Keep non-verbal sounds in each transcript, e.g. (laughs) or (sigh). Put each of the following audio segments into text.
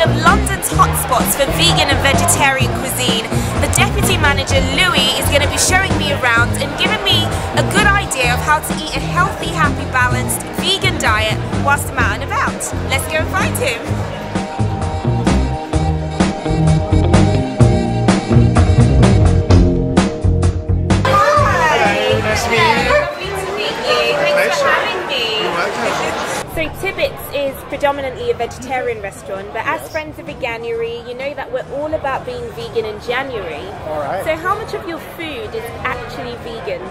London's hotspots for vegan and vegetarian cuisine. The deputy manager, Louis, is going to be showing me around and giving me a good idea of how to eat a healthy, happy, balanced vegan diet whilst I'm out and about. Let's go and find him. So Tibits is predominantly a vegetarian restaurant, but as friends of Veganuary, you know that we're all about being vegan in January. All right. So how much of your food is actually vegan?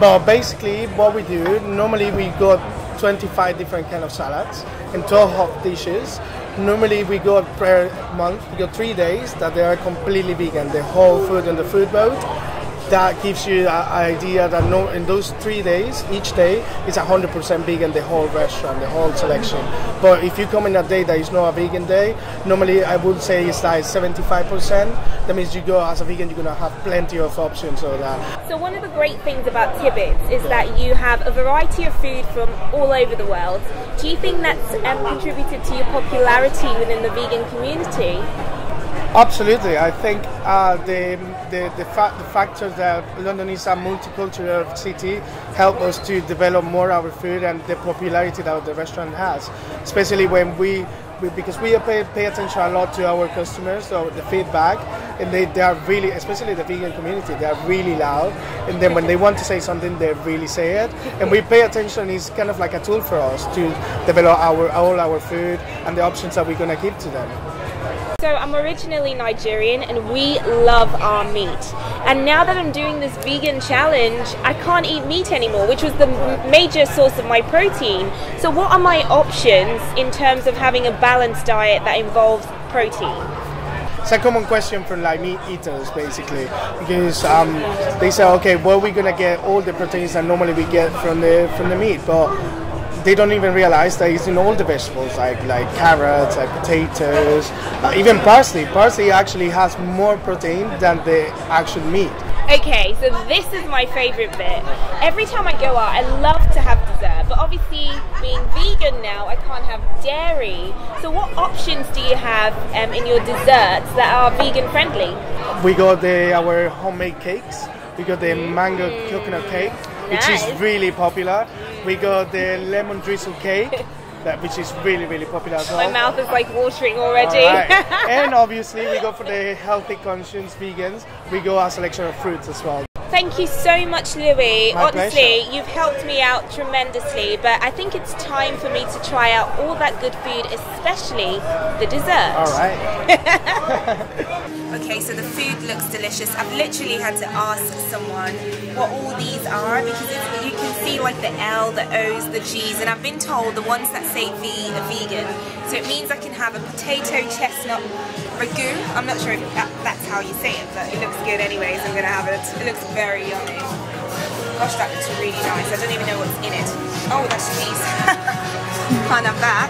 Well, basically, what we do normally we got 25 different kind of salads and 12 hot dishes. Normally we go per month. We got three days that they are completely vegan. The whole food on the food boat. That gives you an idea that no, in those three days, each day is 100% vegan. The whole restaurant, the whole selection. But if you come in a day that is not a vegan day, normally I would say it's like 75%. That means you go as a vegan, you're gonna have plenty of options of that. So one of the great things about Tibits is that you have a variety of food from all over the world. Do you think that's um, contributed to your popularity within the vegan community? Absolutely, I think uh, the the the, fa- the that London is a multicultural city help us to develop more our food and the popularity that the restaurant has, especially when we. we because we pay, pay attention a lot to our customers, so the feedback, and they, they are really, especially the vegan community, they are really loud. And then when they want to say something, they really say it. And we pay attention is kind of like a tool for us to develop our all our food and the options that we're gonna give to them. So I'm originally Nigerian and we love our meat. And now that I'm doing this vegan challenge, I can't eat meat anymore, which was the major source of my protein. So what are my options in terms of having a balanced diet that involves protein? It's a common question from like meat eaters basically because um, they say okay where are we gonna get all the proteins that normally we get from the from the meat but they don't even realize that it's in all the vegetables like like carrots like potatoes uh, even parsley parsley actually has more protein than the actual meat Okay, so this is my favorite bit. Every time I go out, I love to have dessert, but obviously, being vegan now, I can't have dairy. So, what options do you have um, in your desserts that are vegan friendly? we got the our homemade cakes we got the mango coconut cake which is really popular we got the lemon drizzle cake (laughs) that which is really really popular as well My mouth is like watering already. Alright. (laughs) and obviously, we go for the healthy conscious vegans. We go a selection of fruits as well. Thank you so much, Louis. My Honestly, pleasure. you've helped me out tremendously, but I think it's time for me to try out all that good food, especially the dessert. All right. (laughs) Okay, so the food looks delicious. I've literally had to ask someone what all these are because you can see like the L, the O's, the G's, and I've been told the ones that say V are vegan. So it means I can have a potato chestnut ragu. I'm not sure if that, that's how you say it, but it looks good anyways. I'm gonna have it. It looks very yummy. Gosh, that looks really nice. I don't even know what's in it. Oh, that's cheese. (laughs) Can't have that.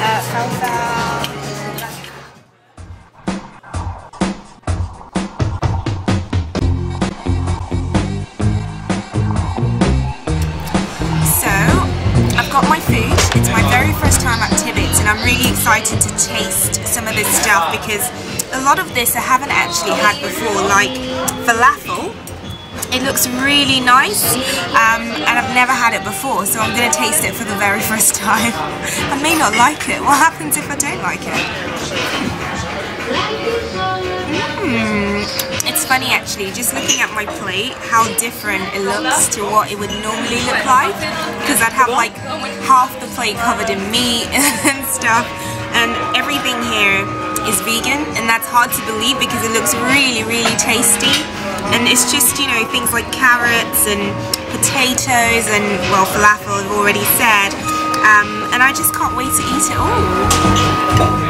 Uh, how I'm really excited to taste some of this stuff because a lot of this I haven't actually had before, like falafel. It looks really nice, um, and I've never had it before, so I'm going to taste it for the very first time. (laughs) I may not like it. What happens if I don't like it? Funny actually, just looking at my plate, how different it looks to what it would normally look like. Because I'd have like half the plate covered in meat (laughs) and stuff, and everything here is vegan, and that's hard to believe because it looks really, really tasty. And it's just, you know, things like carrots and potatoes and, well, falafel I've already said. Um, and I just can't wait to eat it all.